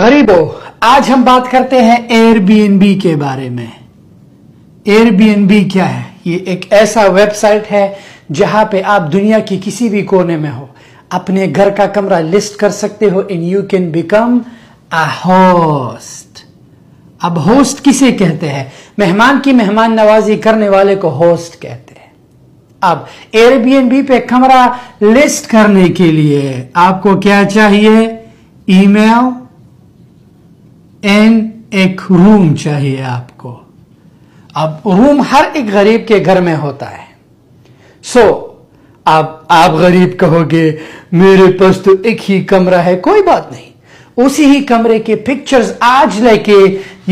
गरीबों, आज हम बात करते हैं एयरबीएनबी के बारे में। एयरबीएनबी क्या है? ये एक ऐसा वेबसाइट है जहाँ पे आप दुनिया की किसी भी कोने में हो, अपने घर का कमरा लिस्ट कर सकते हो इन you can become a host अब होस्ट किसे कहते हैं? मेहमान की मेहमान नवाजी करने वाले को होस्ट कहते हैं। अब एयरबीएनबी पे कमरा लिस्ट करने के लिए आपको क्या चाहिए? ईमेल एन एक रूम चाहिए आपको। अब रूम हर एक गरीब के घर में होता है। सो so, अब आप गरीब कहोगे मेरे पास तो एक ही कमरा है कोई बात नहीं। उसी ही कमरे के पिक्चर्स आज लेके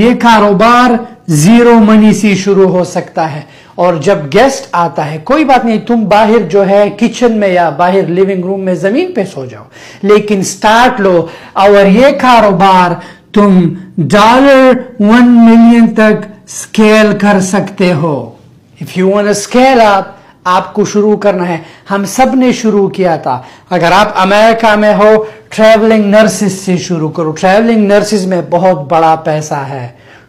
ये कारोबार ज़ीरो मनी से शुरू हो सकता है। और जब गेस्ट आता है कोई बात नहीं तुम बाहर जो है किचन में या बाहर लिविंग रूम में ज़मीन पे सो जाओ। लेकिन स्टार्ट लो और ये कारोबार तुम डॉलर वन मिलियन तक स्केल कर सकते हो। If you want scale up आपको शुरू करना है। हम सबने शुरू किया था। अगर आप अमेरिका में हो ट्रैवलिंग नर्सिस से शुरू करो। ट्रैवलिंग नर्सिस में बहुत बड़ा पैसा है।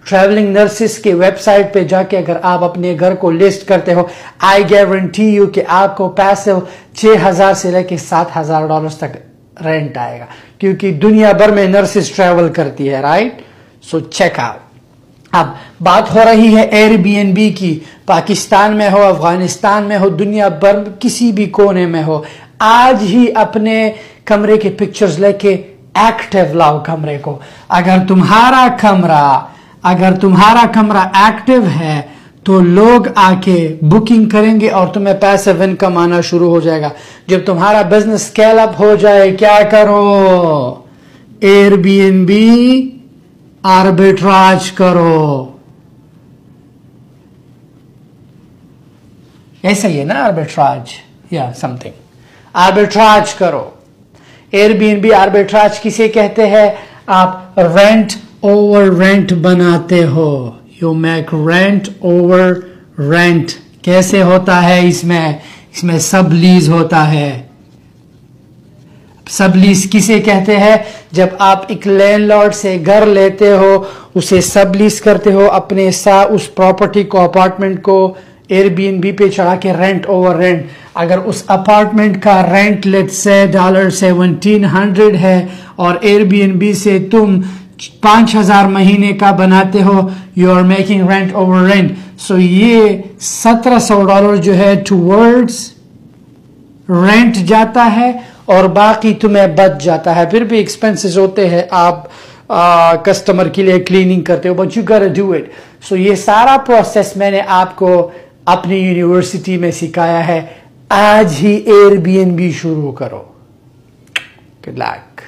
ट्रैवलिंग नर्सिस के वेबसाइट पे जाके अगर आप अपने घर को लिस्ट करते हो आई गारंटी यू कि आपको पैसे छह हज़ार से लेके सात हज़ार डॉलर तक रेंट आएगा। क्योंकि दुनिया भर में नर्सिस ट्रेवल करती है राइट सो चेक आउट अब, बात हो रही है एयरबीएनबी की। पाकिस्तान में हो, अफ़गानिस्तान में हो दुनिया भर किसी भी कोने में हो, आज ही अपने कमरे के पिक्चर्स लेके एक्टिव लाओ कमरे को। अगर तुम्हारा कमरा, अगर तुम्हारा कमरा एक्टिव है तो लोग आके बुकिंग करेंगे और तुम्हें पैसे विन कमाना शुरू हो जाएगा। जब तुम्हारा बिज़नेस स्केल अप हो जाए, क्या करो? एयरबीएनबी आर्बिट्राज करो। ऐसा ही है ना आर्बिट्राज या समथिंग आर्बिट्राज करो। एयरबीएनबी आर्बिट्राज किसे कहते हैं? आप रेंट ओवर रेंट बनाते हो। You make rent over rent कैसे होता है इसमें? इसमें सब लीज होता है। सब लीज किसे कहते हैं? जब आप एक लैंडलॉर्ड से घर लेते हो, उसे सब लीज करते हो, अपने सा, उस प्रॉपर्टी को अपार्टमेंट को एयरबीएनबी पे चढ़ा के रेंट ओवर रेंट अगर उस अपार्टमेंट का rent let's say dollar seventeen hundred है, और एयरबीएनबी से तुम पाँच हज़ार महीने का बनाते हो you are making rent over rent so ये सत्रह सौ डॉलर जो है टूवर्ड्स रेंट जाता है और बाकी तुम्हें बच जाता है। फिर भी एक्सपेंसेस होते हैं, आप कस्टमर के लिए क्लीनिंग करते हो but you can do it so ये सारा प्रोसेस मैंने आपको अपनी यूनिवर्सिटी में सिखाया है। आज ही एयरबीएनबी शुरू करो। Good luck